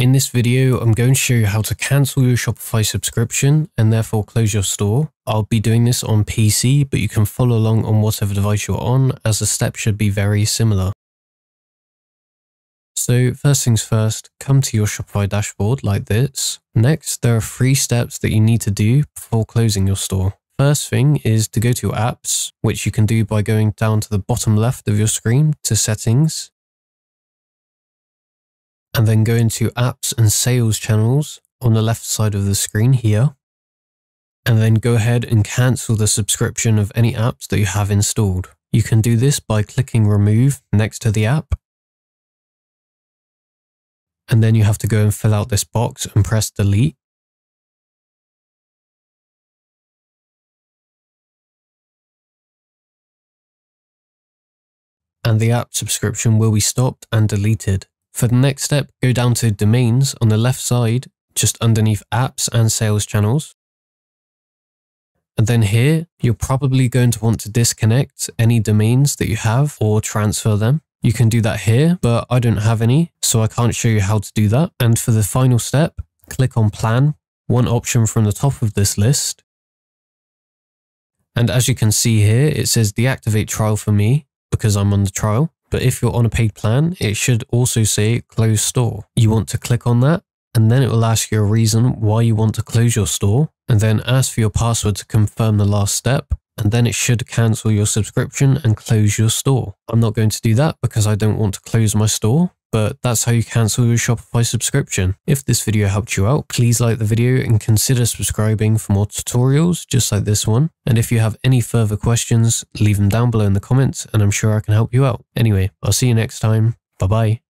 In this video, I'm going to show you how to cancel your Shopify subscription and therefore close your store. I'll be doing this on PC, but you can follow along on whatever device you're on as the steps should be very similar. So first things first, come to your Shopify dashboard like this. Next, there are three steps that you need to do before closing your store. First thing is to go to your apps, which you can do by going down to the bottom left of your screen to settings and then go into apps and sales channels on the left side of the screen here. And then go ahead and cancel the subscription of any apps that you have installed. You can do this by clicking remove next to the app. And then you have to go and fill out this box and press delete. And the app subscription will be stopped and deleted. For the next step, go down to domains on the left side, just underneath apps and sales channels. And then here, you're probably going to want to disconnect any domains that you have or transfer them. You can do that here, but I don't have any, so I can't show you how to do that. And for the final step, click on plan, one option from the top of this list. And as you can see here, it says deactivate trial for me because I'm on the trial. But if you're on a paid plan, it should also say close store. You want to click on that and then it will ask you a reason why you want to close your store and then ask for your password to confirm the last step and then it should cancel your subscription and close your store. I'm not going to do that because I don't want to close my store, but that's how you cancel your Shopify subscription. If this video helped you out, please like the video and consider subscribing for more tutorials just like this one. And if you have any further questions, leave them down below in the comments and I'm sure I can help you out. Anyway, I'll see you next time. Bye bye.